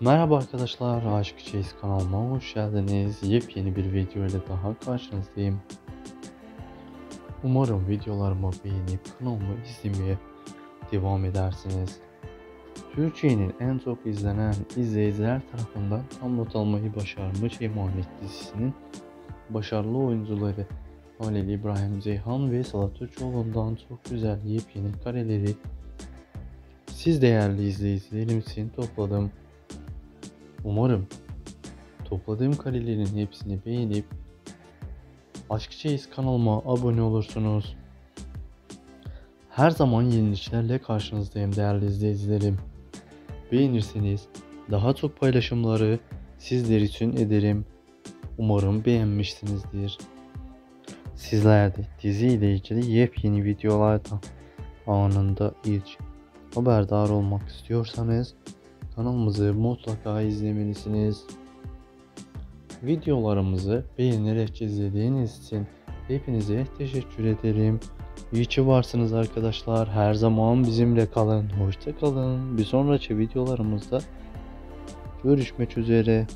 Merhaba arkadaşlar, Aşk Chase kanalıma hoş geldiniz. Yepyeni bir video ile daha karşınızdayım. Umarım videolarımı beğenip kanalımı izlemeye devam edersiniz. Türkiye'nin en çok izlenen izleyiciler tarafından tam not almayı başarmış Emanet dizisinin başarılı oyuncuları Halil İbrahim Ceyhan ve Salat Türkoğlu'ndan çok güzel yepyeni kareleri siz değerli izleyicilerim için topladım. Umarım topladığım karelerin hepsini beğenip Aşk Çeyiz kanalıma abone olursunuz. Her zaman yeniliklerle karşınızdayım değerli izleyicilerim. Beğenirseniz daha çok paylaşımları sizler için ederim. Umarım beğenmişsinizdir. Sizler de dizi ile ilgili yepyeni videolardan anında ilk haberdar olmak istiyorsanız kanalımızı mutlaka izlemelisiniz. Videolarımızı beğenerek izlediğiniz için hepinize teşekkür ederim. İyi ki varsınız arkadaşlar. Her zaman bizimle kalın. Hoşça kalın. Bir sonraki videolarımızda görüşmek üzere.